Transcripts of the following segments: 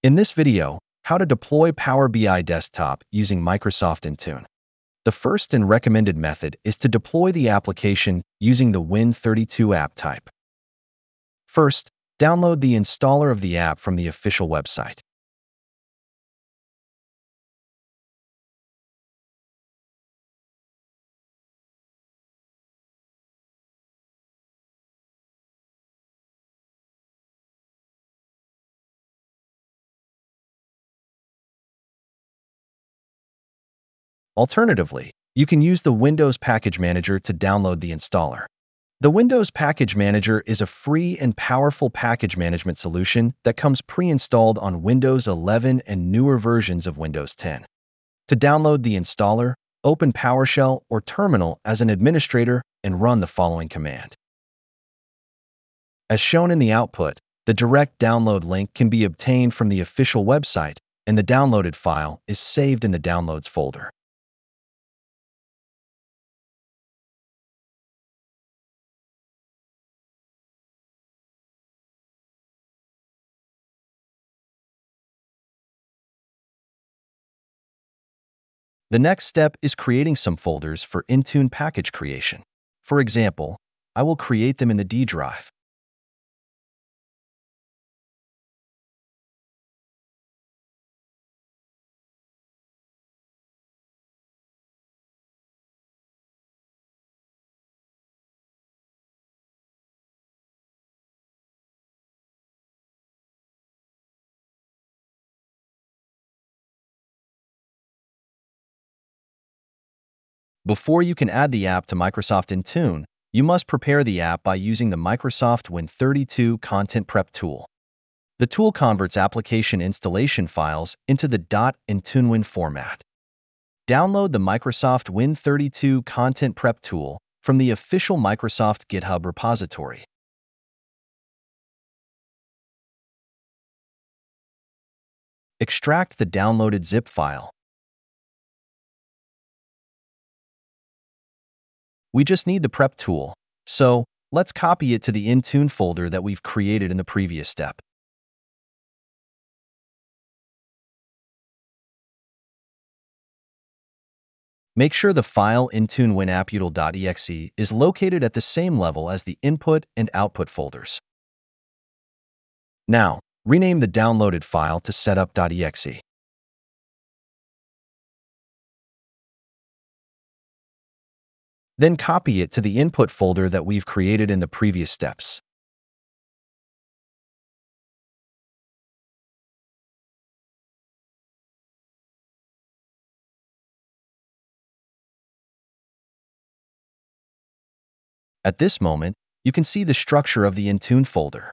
In this video, how to deploy Power BI Desktop using Microsoft Intune. The first and recommended method is to deploy the application using the Win32 app type. First, download the installer of the app from the official website. Alternatively, you can use the Windows Package Manager to download the installer. The Windows Package Manager is a free and powerful package management solution that comes pre-installed on Windows 11 and newer versions of Windows 10. To download the installer, open PowerShell or Terminal as an administrator and run the following command. As shown in the output, the direct download link can be obtained from the official website, and the downloaded file is saved in the Downloads folder. The next step is creating some folders for Intune package creation. For example, I will create them in the D drive. Before you can add the app to Microsoft Intune, you must prepare the app by using the Microsoft Win32 Content Prep tool. The tool converts application installation files into the .IntuneWin format. Download the Microsoft Win32 Content Prep tool from the official Microsoft GitHub repository. Extract the downloaded zip file. We just need the prep tool, so let's copy it to the Intune folder that we've created in the previous step. Make sure the file IntuneWinAppUtil.exe is located at the same level as the input and output folders. Now, rename the downloaded file to setup.exe. Then copy it to the input folder that we've created in the previous steps. At this moment, you can see the structure of the Intune folder.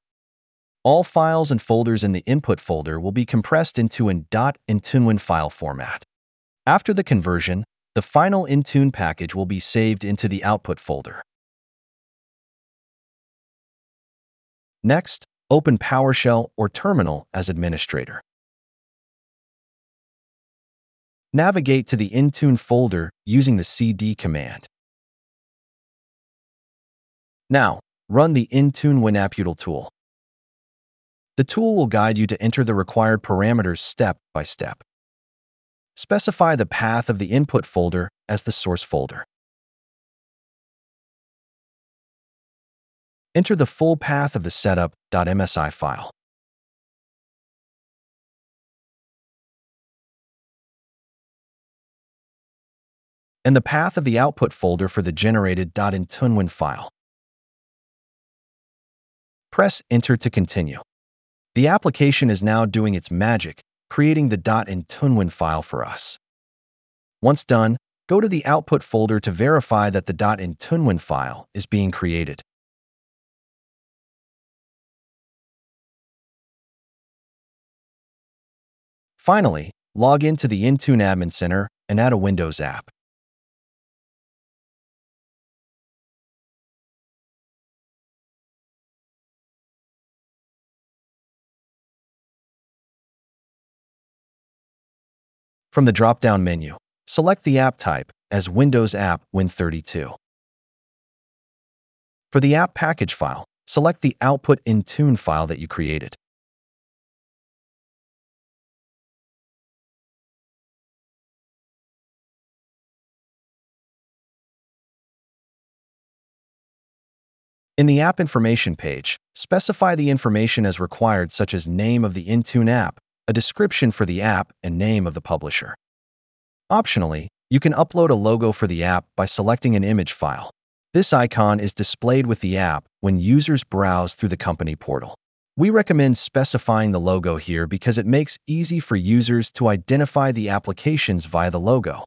All files and folders in the input folder will be compressed into an .intunewin file format. After the conversion, the final Intune package will be saved into the output folder. Next, open PowerShell or Terminal as administrator. Navigate to the Intune folder using the cd command. Now, run the IntuneWinAppUtil tool. The tool will guide you to enter the required parameters step by step. Specify the path of the input folder as the source folder. Enter the full path of the setup.msi file. and the path of the output folder for the generated .intunewin file. Press Enter to continue. The application is now doing its magic creating the .intunewin file for us. Once done, go to the output folder to verify that the .intunewin file is being created. Finally, log into the Intune Admin Center and add a Windows app. From the drop-down menu, select the app type as Windows App Win32. For the app package file, select the output in tune file that you created. In the app information page, specify the information as required such as name of the Intune app, a description for the app, and name of the publisher. Optionally, you can upload a logo for the app by selecting an image file. This icon is displayed with the app when users browse through the company portal. We recommend specifying the logo here because it makes easy for users to identify the applications via the logo.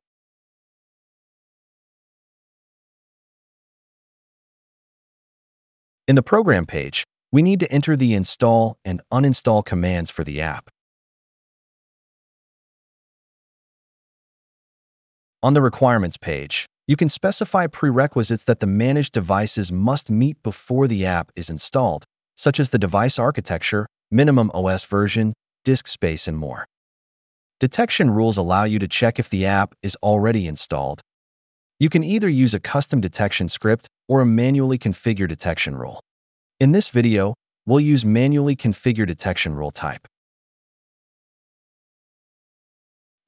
In the Program page, we need to enter the install and uninstall commands for the app. On the Requirements page, you can specify prerequisites that the managed devices must meet before the app is installed, such as the device architecture, minimum OS version, disk space, and more. Detection rules allow you to check if the app is already installed. You can either use a custom detection script or a manually configure detection rule. In this video, we'll use manually configure detection rule type.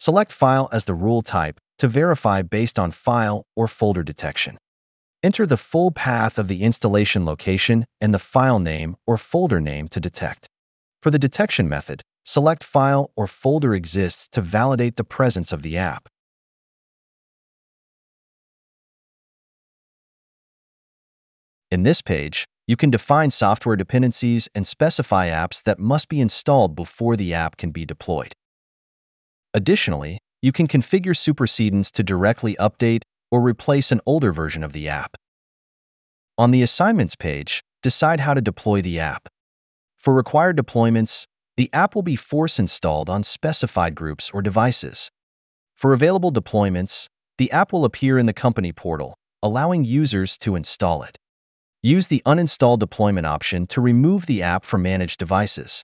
Select File as the rule type to verify based on file or folder detection. Enter the full path of the installation location and the file name or folder name to detect. For the detection method, select File or Folder Exists to validate the presence of the app. In this page, you can define software dependencies and specify apps that must be installed before the app can be deployed. Additionally, you can configure supersedence to directly update or replace an older version of the app. On the Assignments page, decide how to deploy the app. For required deployments, the app will be force installed on specified groups or devices. For available deployments, the app will appear in the company portal, allowing users to install it. Use the Uninstall Deployment option to remove the app from managed devices.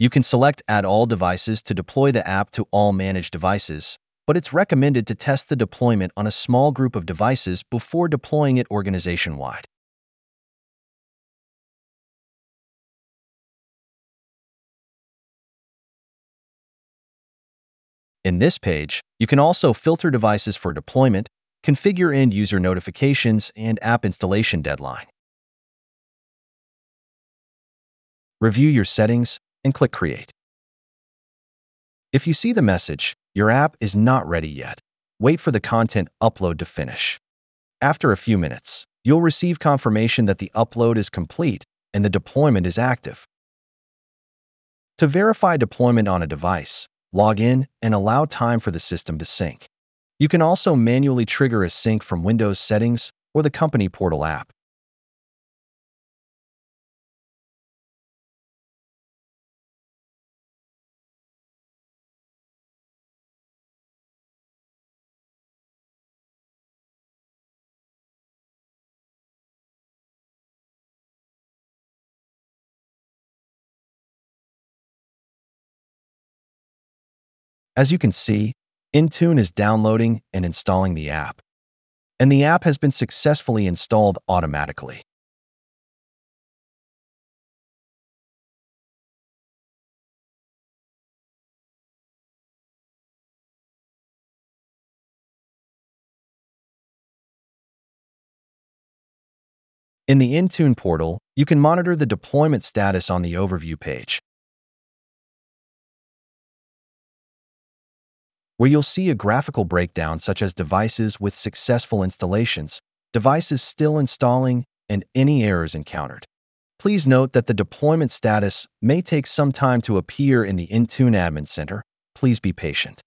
You can select Add all devices to deploy the app to all managed devices, but it's recommended to test the deployment on a small group of devices before deploying it organization-wide. In this page, you can also filter devices for deployment, configure end-user notifications, and app installation deadline. Review your settings and click Create. If you see the message, your app is not ready yet, wait for the content upload to finish. After a few minutes, you'll receive confirmation that the upload is complete and the deployment is active. To verify deployment on a device, log in and allow time for the system to sync. You can also manually trigger a sync from Windows settings or the company portal app. As you can see, Intune is downloading and installing the app, and the app has been successfully installed automatically. In the Intune portal, you can monitor the deployment status on the overview page. Where you'll see a graphical breakdown such as devices with successful installations, devices still installing, and any errors encountered. Please note that the deployment status may take some time to appear in the Intune Admin Center. Please be patient.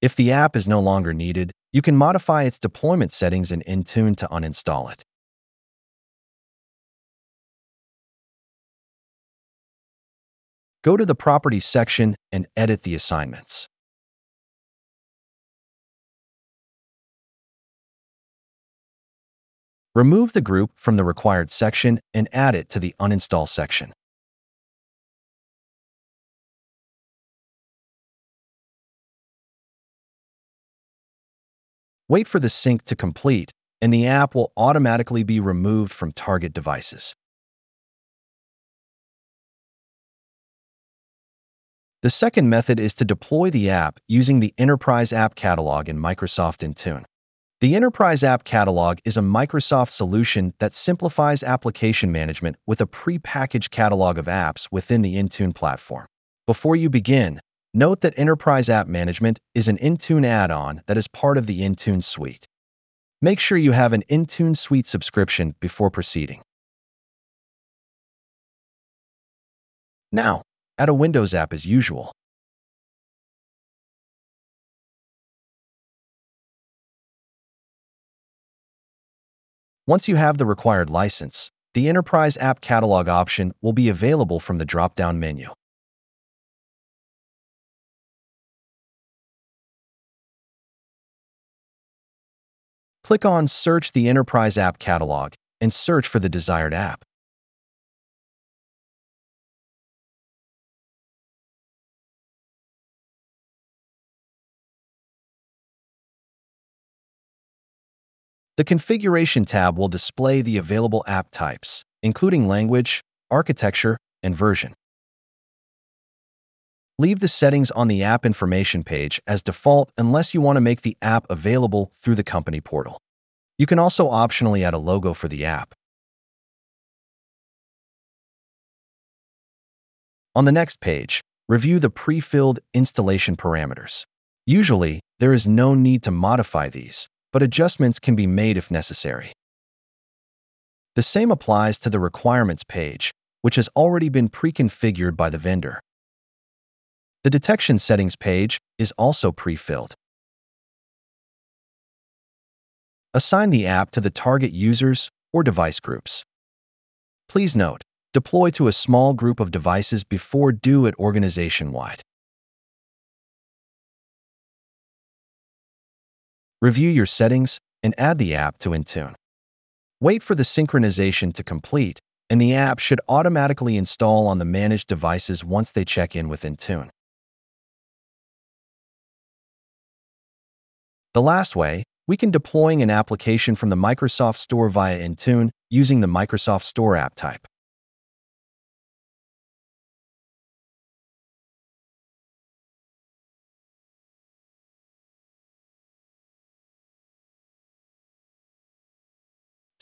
If the app is no longer needed, you can modify its deployment settings in Intune to uninstall it. Go to the Properties section and edit the assignments. Remove the group from the required section and add it to the uninstall section. Wait for the sync to complete, and the app will automatically be removed from target devices. The second method is to deploy the app using the Enterprise App Catalog in Microsoft Intune. The Enterprise App Catalog is a Microsoft solution that simplifies application management with a pre-packaged catalog of apps within the Intune platform. Before you begin, note that Enterprise App Management is an Intune add-on that is part of the Intune suite. Make sure you have an Intune suite subscription before proceeding. Now, add a Windows app as usual. Once you have the required license, the Enterprise App Catalog option will be available from the drop-down menu. Click on Search the Enterprise App Catalog and search for the desired app. The Configuration tab will display the available app types, including language, architecture, and version. Leave the settings on the app information page as default unless you want to make the app available through the company portal. You can also optionally add a logo for the app. On the next page, review the pre-filled installation parameters. Usually, there is no need to modify these, but adjustments can be made if necessary. The same applies to the requirements page, which has already been pre-configured by the vendor. The detection settings page is also pre-filled. Assign the app to the target users or device groups. Please note, deploy to a small group of devices before do it organization-wide. Review your settings and add the app to Intune. Wait for the synchronization to complete, and the app should automatically install on the managed devices once they check in with Intune. The last way, we can deploying an application from the Microsoft Store via Intune using the Microsoft Store app type.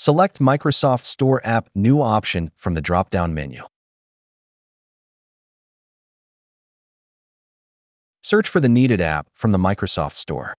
Select Microsoft Store App New option from the drop-down menu. Search for the needed app from the Microsoft Store.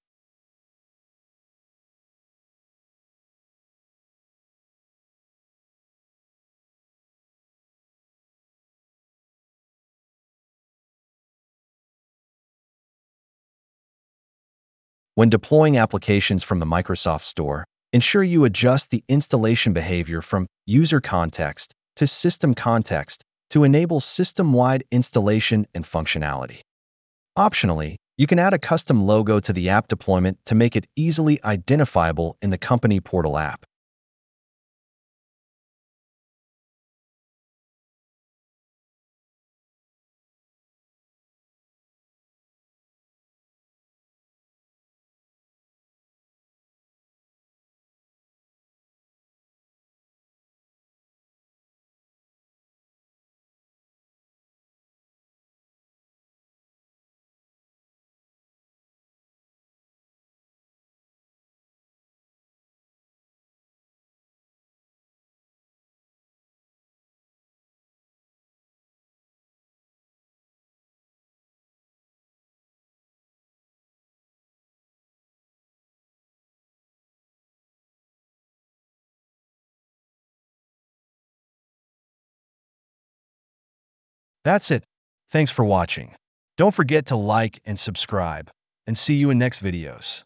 When deploying applications from the Microsoft Store, Ensure you adjust the installation behavior from user context to system context to enable system-wide installation and functionality. Optionally, you can add a custom logo to the app deployment to make it easily identifiable in the company portal app. That's it. Thanks for watching. Don't forget to like and subscribe, and see you in next videos.